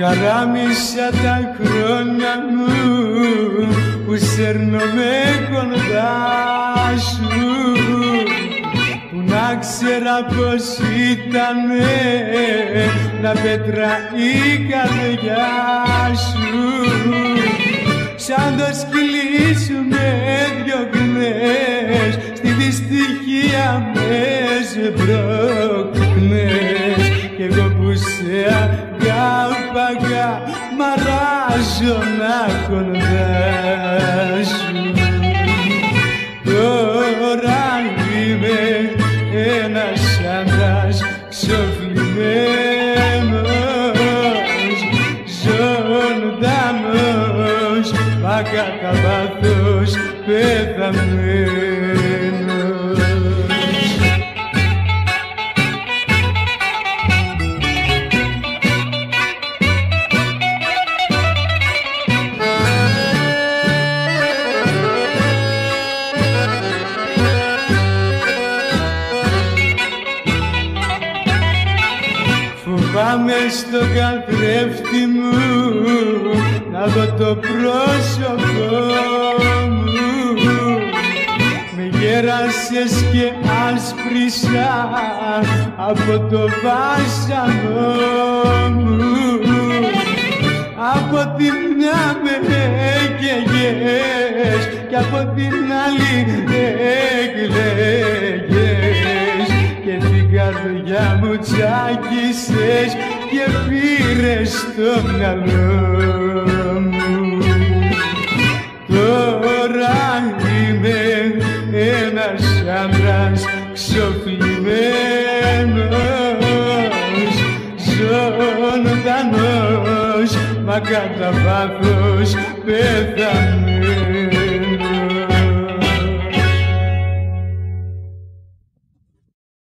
Χαράμισα τα χρόνια μου που σέρνομαι κοντά σου. Που να ξέρα πως ήτανε να πέτρα η καρδιά σου. Σαν το σκυλί σου με διώχνες στη δυστυχία μες σε πρόκνες αγάπαγα μαράζω να κοντά σου τώρα είμαι ένας άντρας ξοφλημένος ζωντανός μα κατά βάθος πεθαμένος Φοβάμαι στο καθρέφτη μου να δω το πρόσωπό μου. Με γέρασες και άσπρισα από το βάσανο μου. Από τη μια με έκαιγες και από την άλλη μου τσάκισες και πήρες το μυαλό μου. Τώρα είμαι ένας άντρας ξοφλημένος ζωντανός μα κατά βάθος πεθαμένος